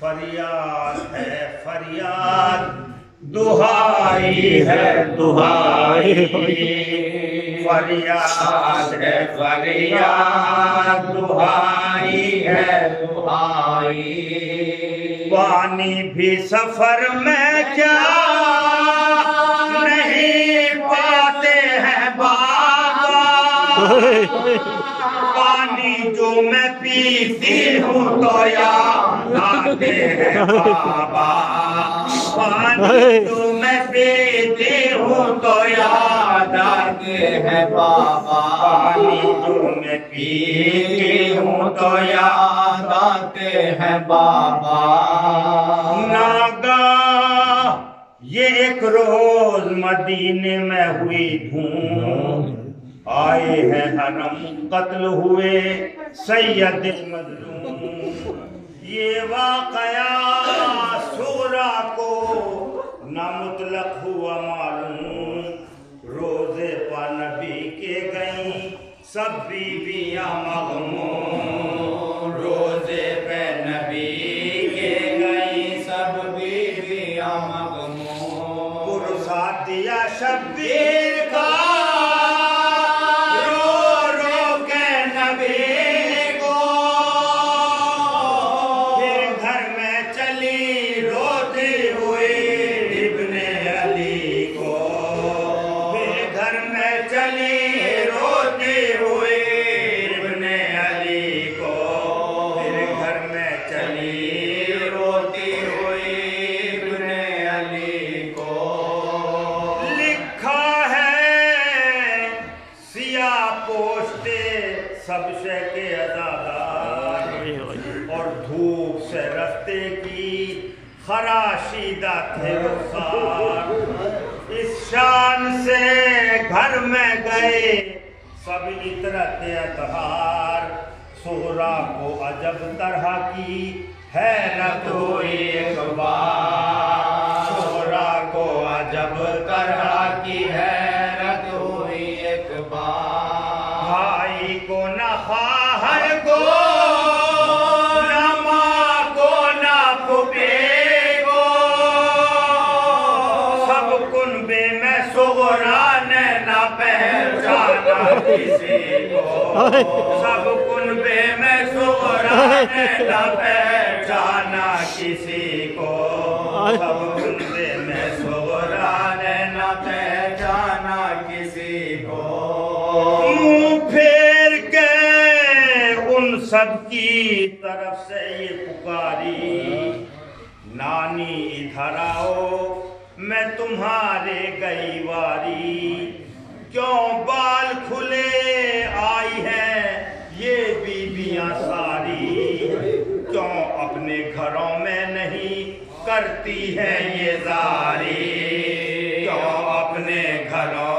فریاد ہے فریاد دہائی ہے دہائی فریاد ہے فریاد دہائی ہے دہائی پانی بھی سفر میں کیا نہیں پاتے ہیں بابا جو میں پیتی ہوں تو یاد بابا پانی جو میں پیتی ہوں تو یا آتے ہیں بابا پانی جو میں پیتی ہوں تو یا آتے ہیں بابا۔ ناگا یہ ایک روز مدینے میں ہوئی دھوم آئے ہیں حرم قتل ہوئے، سید مظلوم۔ یہ واقعہ سورہ کو نہ ہوا معلوم۔ روزے پا نبی کے گئیں، سب بی بیویاں مغموم۔ روزے پہ نبی کے گئیں، سب بی بیویاں مغموم۔ پرسا دیا شبیر کا چلی روتی ہوئی ابن علی کو۔ پھر گھر میں چلی روتی ہوئی ابن علی کو۔ لکھا ہے، سیاہ پوشتے سب سے کے ادادار اور دھوپ سے رستے کی خراشیدہ تھے رخسار۔ اس شان سے گھر میں گئے۔ سب اطرت اتحار سورا کو عجب طرح کی حیرت ہوئی ایک بار۔ سورا کو عجب طرح کی حیرت ہوئی ایک بار۔ بھائی کو نہ خواہر کو سب میں کسی کو سب میں کسی کو کے ان سب کی طرف سے یہ پکاری نانی ادھر آؤ میں تمہارے گئی واری کیوں بال کھلے آئی ہے؟ یہ بیویاں ساری کیوں اپنے گھروں میں نہیں کرتی ہے یہ زاری؟ کیوں اپنے گھروں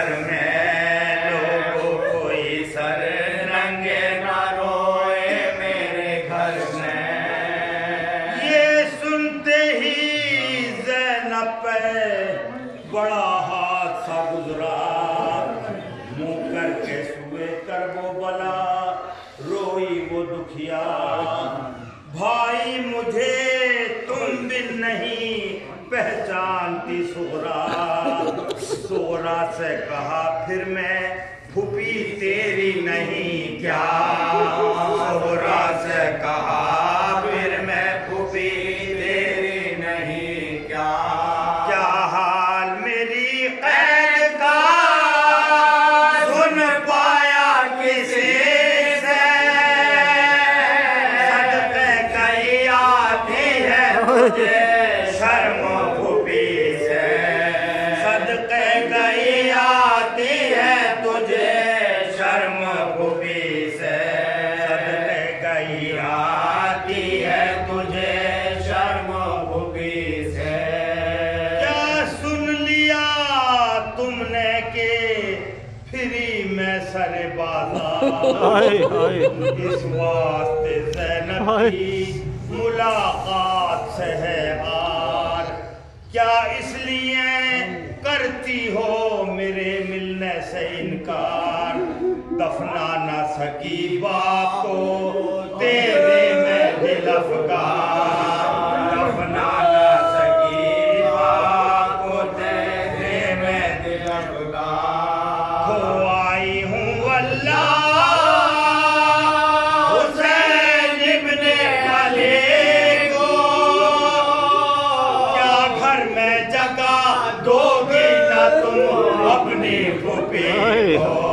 Saturn سے کہا، پھر میں پھپی تیری نہیں کیا۔ خدا سے کہا، پھر میں پھپی تیری نہیں کیا۔ کیا حال میری قید کا؟ سن پایا کسی سے؟ صدقے کئی آتی ہے مجھے تجھے شرم کیا سن لیا تم نے کہ فری میں سر اس وقت زینب کی ملاقات سے ہے آر۔ کیا اس لیے کرتی ہو میرے ملنے سے انکار؟ دفنا نہ سکی باپ کو۔ تیرے میں دل افغان اپنا نہ سکی کو تیرے میں دل افغان آئی ہوں اللہ حسین ابن علی کو۔ کیا گھر میں جگہ دو گے نہ تم اپنے پھوپے کو؟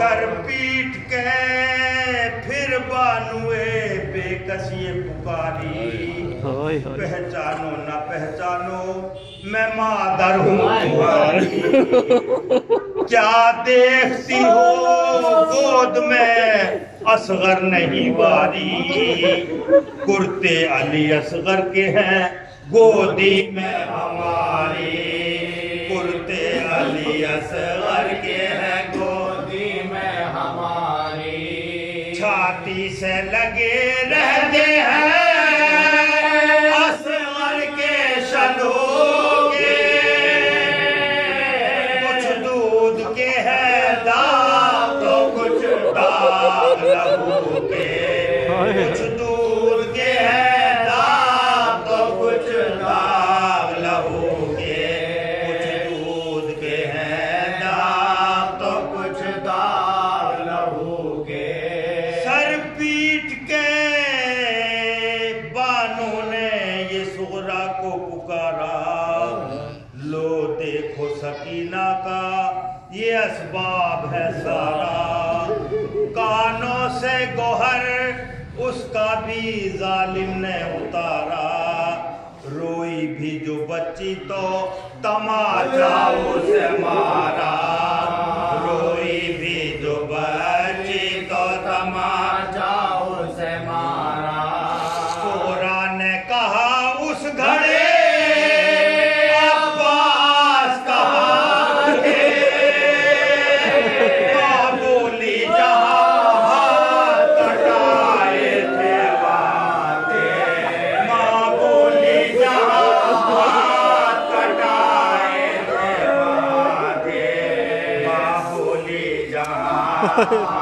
سر پیٹ کے پھر بانوے بے کسی پکاری پہچانو نہ پہچانو میں مادر ہوں تمہاری کیا دیکھتی ہو گود میں اصغر نہیں باری کرتے علی اصغر کے ہیں گودی میں ہماری کرتے علی اصغر کے ہیں سے لگے رہتے ہیں۔ اصغر کے شلوگے کچھ دودھ کے ہے داغ تو کچھ داغ لہو کے۔ کچھ اسباب ہے سارا۔ کانوں سے گوہر، اس کا بھی ظالم نے اتارا۔ روئی بھی جو بچی تو تماشا اسے مارا۔ Oh.